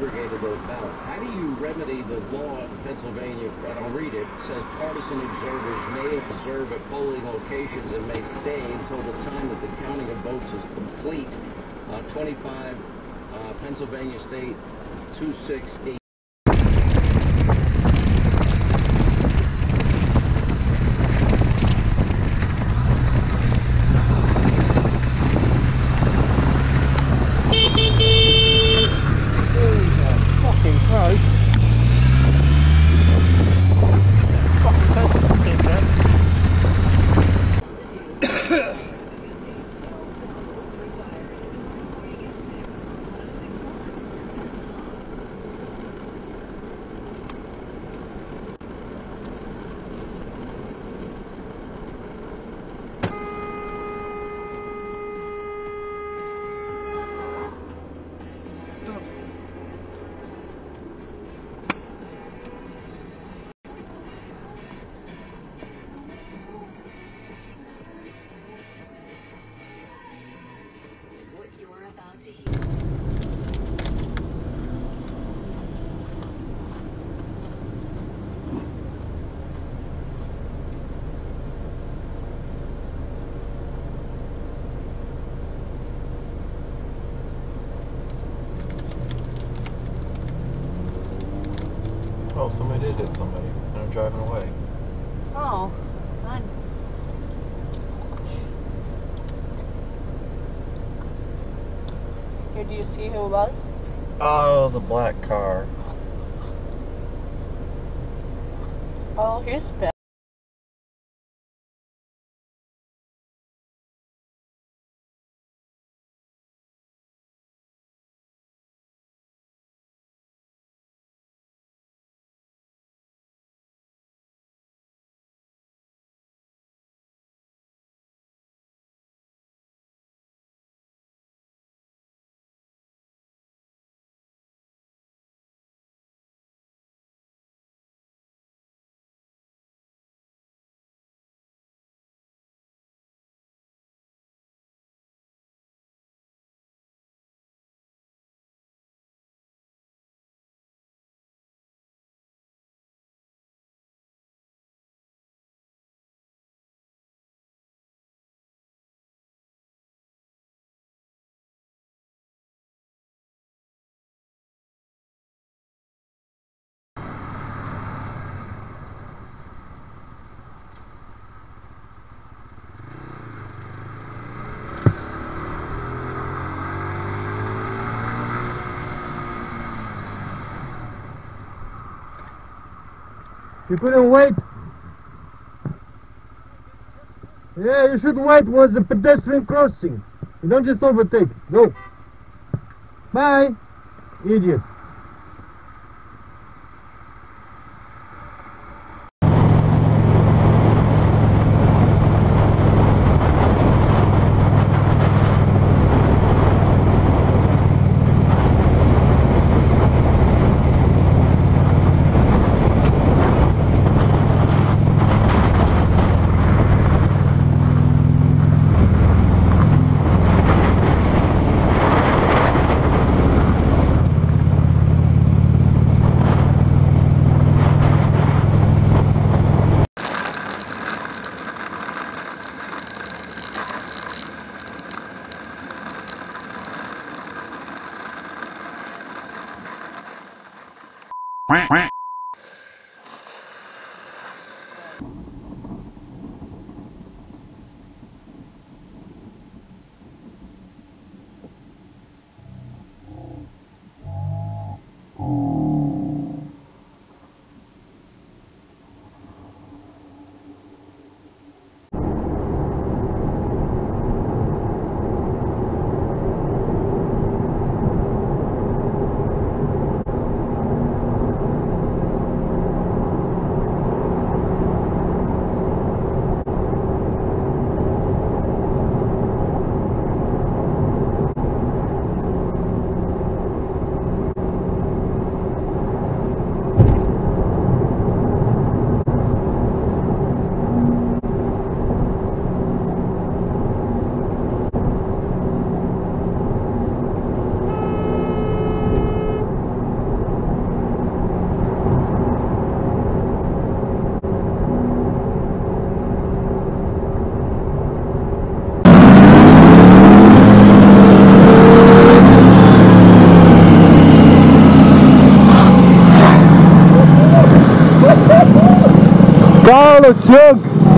segregated those ballots? How do you remedy the law in Pennsylvania? And I'll read it. It says partisan observers may observe at polling locations and may stay until the time that the counting of votes is complete. Uh, 25 uh, Pennsylvania State 268. Oh, somebody did hit somebody. And I'm driving away. Oh, fun. Here, do you see who it was? Oh, it was a black car. Oh, here's Ben. You couldn't wait. Yeah, you should wait was the pedestrian crossing. You don't just overtake. Go. Bye. Idiot. Paolo Chug.